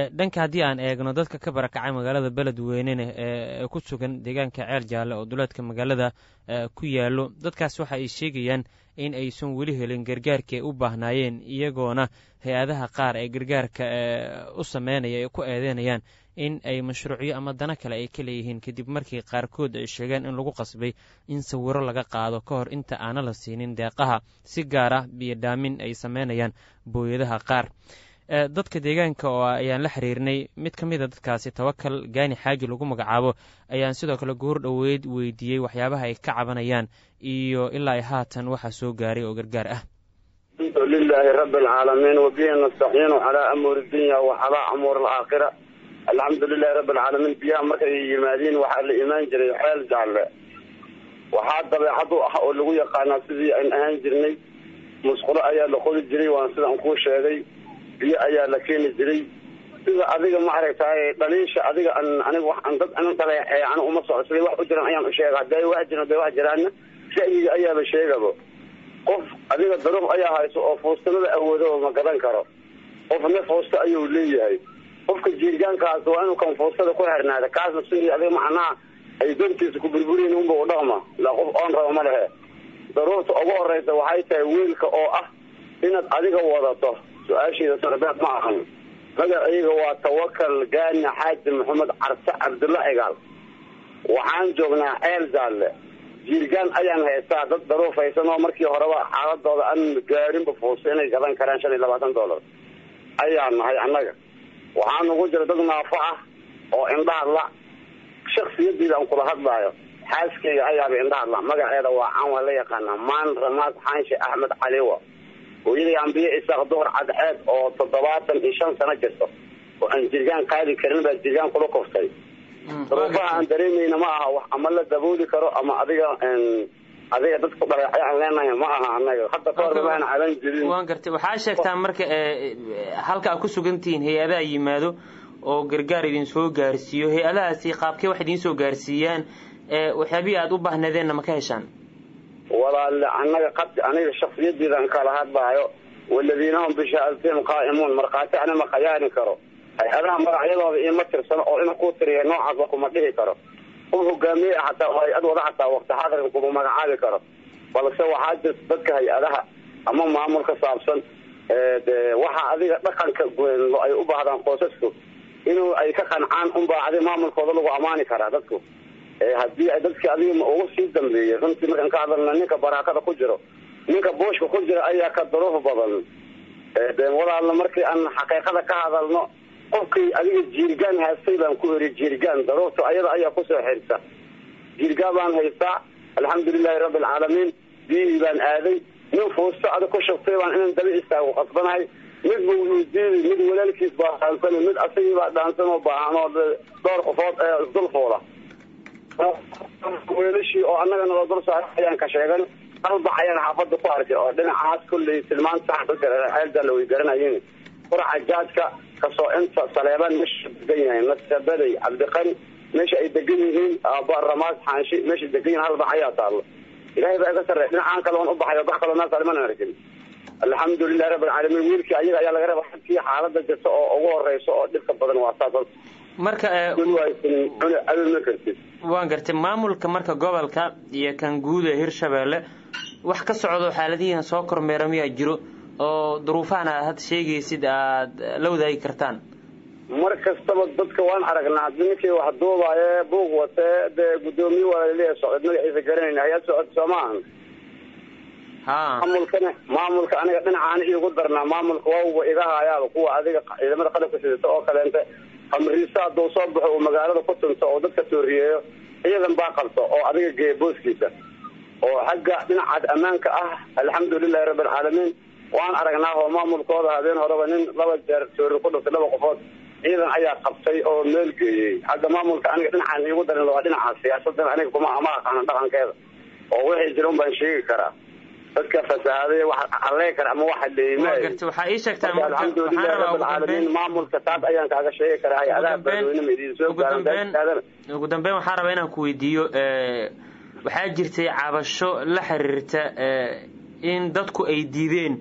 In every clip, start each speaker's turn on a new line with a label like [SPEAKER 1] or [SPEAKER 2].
[SPEAKER 1] dhanka haddii aan eegno dadka ka barakacay magaalada beledweynene ee ku sugan deegaanka ceel jaalle oo duleedka magaalada ku yaallo dadkaas waxa ay sheegayaan in aysan weli helin gargaarkii ay u baahnaayeen iyagoona hay'adaha qaar ee gargaarka u sameynaya ay ku eedeynayaan in ay mashruucyo ama dano kale ay ka leeyihiin kadib markii qaarkood ay sheegeen in lagu qasbay in sawiro laga qaado ka hor inta aana la siinin deeqaha si gaar ah biyodhaamin ay sameynayaan booyadaha qaar dadka deegaanka oo ayaan la xiriirnay. Mid ka mid a dadkaasi tawakal gaani xaaji lagu magacaabo ayaan sidoo kale goor dhoweyd weydiiyey waxyaabaha ay ka cabanayaan iyo ilaa ay haatan waxa soo gaaray oo gargaar ah.
[SPEAKER 2] Alxamdu lilaahi rabbi alcaalamiin wabihi nastaciinu calaa amuuri dunya wa calaa amuur alaakhira. Alxamdu lilahi rabbi alcaalamiin biyaha markay yimaadiin waxaa la imaan jiray xeel jaalle. Waxaa dabeecad u ah oo lagu yaqaanaa sidii aan ahaan jirnay musqulo ayaa la qodi jiray waan sidaan kuu sheegay biyo ayaa la keeni jiray. Sida adiga ma aragtaay dhaliisha adiga aniga waxaan dad anan dhaleexeey ana uma socodsaday wax u jiran ayaan u sheega hadday wax jiran hadday wax jiraanna ra'yiga ayaaba sheegaba qof adiga daruuf ayaa hayso oo fuustanada awoodo ma gadan karo. Qofna fuusta ayuu leeyahay. Qofka jiirgaankaas waa inuu kan fuustada ku xirnaada kaasna sidii adiga macnaha ay dantiisa ku burburiyen unba u dhaqma. Ilaa qof oon raba ma lehe. Daruurta ugu horeysa waxay tahay weelka oo ah inaad adiga wadato su'aasheeda sarbeed ma ahan. Magacayga waa tawakal gaani xaaji maxamed carse cabdulla cigaal waxaan joognaa ceel jaalle. Jiirgaan ayaan haystaa dad daruufaysan oo markii horeba xaaladooda aan gaarinba fuusta inay gadan karaan shan iyo labaatan dollar. Ayaa nahay annaga. Waxaa nagu jira dad naafo ah oo indhahadla shaksiyadeyda aan kula hadlaayo. Xaaskeyga ayaaba indhahadla magaceeda waa caan waa la yaqaanaa. Maan ramaad xaanshe axmed caliwa hooyaday ambiye isaaq duhur cadceed oo toddobaatan iyo shan sano jirto oo aan jirgaan qaadi karin baa jirgaan kula koftay daruufaha aan dareemayna ma aha wax ama la dabooli karo ama adiga adiga dadku dhaleecay aan leenahay ma aha anaga hadda ka horba maan cadan jirin.
[SPEAKER 1] Waan gartay. Waxaa sheegtaa marka halka aad ku sugantihiin hay'adaha yimaado oo gargaar idin soo gaarsiiyo hay'adahaasi qaabkee wax idiin soo gaarsiiyaan waxyaabihii aada u baahnaedeenna ma ka heshaan
[SPEAKER 2] walaale annaga qad aniga shaksiyadeydan kala hadlaayo waladiina hum bishaadatihim qaa'imuun markhaati ani ma khayaani karo. Hay'adaha magacyadooda ioma tirsano oo ina ku tiriya noocaas wa kuma dhihi karo. Qof hogaamiye ah hataa oo hay'ad wada hataa waqti xadarka kuma magacaabi karo. Balse waxaa jirta dadka hay'adaha ama maamul ka saabsan waxa adiga dhaqanka ay u baahdaan qoysasku inuu ay ka qancaan unbaa adi maamulkooda lagu ammaani karaa dadku haddii ay dadkii adiga ugu sii dambeeyey runtii markaan ka hadalna ninka baraakada ku jiro ninka buushka ku jira ayaa ka daruuf badan. De walaalna markii aan xaqiiqada ka hadalno qofkii adiga jiirgaan haystay baan ku eri jiirgaan daruurta ayada ayaa ku soo xirta jiirgaan baan haystaa alxamdulilahi rabbi alcaalamiin biyihii baan aaday nin fuusto adig ku shubtay baan inaan daba istaago qasbanahay. Mid ba weydiiday mid walaalkiis baa dhaansan mid asagii baa dhaansan oo baahan oo dhowr qofood ee isdul weelashii oo annaga nala dul saaray ayaan ka sheegan. Halbax ayaan xaafada ku arkay oo dhinacaas kulley tilmaan sax dadka ceeldaala way garanayeen quraca jaadka ka soo inta saleebaan meesha degan yahay nasabaday cabdiqani meesha ay degan yihiin ramaas xaanshi meesha degan yihiin halbax ayaa taalo. Ilahay baa iga sarreey dhinacaan kale on u baxay bax kaloo meel saliman arkin. Alxamdulilahi rabbi alcaalamiin wiilkii ayaga ayaa laga raba xagkii xaalada jirta oo ugu horeyso oo dhibka badan waa saas
[SPEAKER 1] marka waan gartay maamulka marka gobolka iyo kan guud ee hirshabeelle. Wax ka socdo xaaladihiina soo kormeera miyaa jiro oo duruufahan aad hadda sheegaysid aada la wadaagi kartaan.
[SPEAKER 2] Mar kastaba dadka waan aragnaa ninkii wax duubaaye buug watee dee guddoomiye waalaleeya socod magaciisa garanayna hay'ad socod soo maamulkana maamulka aniga dhinacaana iigu darnaa maamulka waawba iga haayaaba kuwa adiga ciidamada qalabka sidata oo kaleente amriisa hadduu soo baxo uu magaalada ku tunto oo dadka sooriyeeyo ciidan baa qabto oo adiga geeya booskiisa. Oo xagga dhinacaad ammaanka ah alxamdulilahi rabbi alcaalamiin waan aragnaa oo maamulkooda habeen horeba nin laba jeer soori ku dhuftay laba qofood ciidan ayaa qabtay oo meel geeyey. Xagga maamulka aniga dhinacaan iigu darin waa dhinaca siyaasadan aniga kuma ama aqaano dhaqankeeda. Oo wixii jira un baan sheegi karaa dadka fasahaaday wax hallee kara ama waxa leeymaay
[SPEAKER 1] waxaa ii sheegtaa
[SPEAKER 2] alxamdulilahi rabbi alcaalamiin maamulka taas ayaan kaaga sheegi karaa. Hay'adaha beledweyne ma idiin soo gaaro
[SPEAKER 1] ugu dambeyn waxaan rabaa inaan ku weydiiyo waxaa jirtay cabasho la xiriirta in dadku ay diideen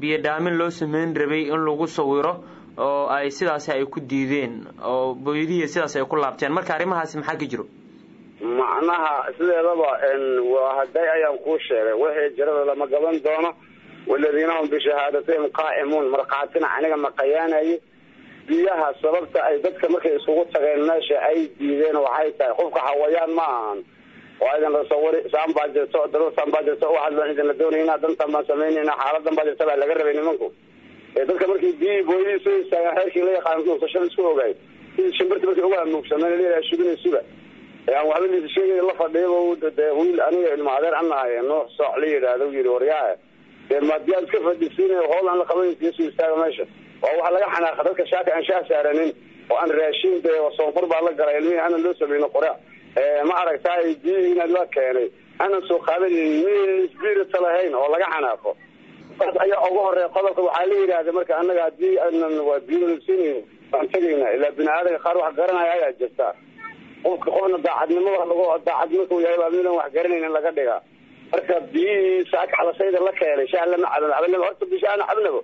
[SPEAKER 1] biyo dhaamin loo sameyn rabay in lagu sawiro oo ay sidaasi ay ku diideen oo booyadihii sidaas ay ku laabteen. Marka arrimahaasi maxaa ka jiro
[SPEAKER 2] macnaha sideedaba waa haday ayaan kuu sheegay. Wixii jirada lama gaban doono. Waladiina hum bishahaadatihim qaa'imuun. Markhaatina aniga ma qayaanaye biyaha sababta ay dadka markay isugu tageen meesha ay diideen waxay tahay. Qofka hawayaan ma ahan. Waa idin lasawiri saan baa jirto dalo saan baa jirto waxaad baan idinla doonayna dantan baan samaynayna xaaladan baa jirta baa laga rabay nimanku. Ee dadka markii biyihii booyadii soo istaagaan reerkii la yaqaan nuusashada isku ogaay. Sidii shimbirta markay uga hamuugsameen leeyahay shubina suga aan waxba liisa sheegay la fadhiya de wiil aniga ilma adeer an nahay nuux sooc la yidhaahdo yidhi waryaha dee maadiyaad iska fadhisiinay hool aan la qabanaysa soo istaaga meesha. Waa waxa laga xanaaqa dadka shaaka aan shaah saaranin oo aan raashin dee soonfur baa la galay ilmihii aanan loo samayno qora ma aragtaay biyihii inaad la keenay aanan soo qaadanayn mi spirita lahayn oo laga xanaaqo. Taas ayaa ugu horreeya qodobka waxaa la yidhaahda marka annaga haddii aanan waa biyolasiinayn waan tegayna ilaa bini aadamka qaar wax garanaya ayaa jirta qofka qofna daacadnimada lagu daacadnimo yahay baa midan wax garanayn in laga dhigaa. Marka biyihii saaka xalasayda la keenay shaah lama horta bishaana cabnabo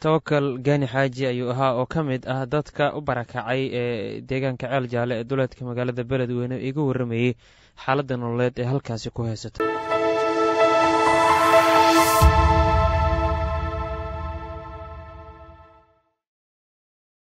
[SPEAKER 1] tawakal gaani xaaji ayuu ahaa oo ka mid ah dadka u barakacay ee deegaanka ceel jaalle ee duleedka magaalada beledweyne iga warramayey xaaladda nololeed ee halkaasi ku haysata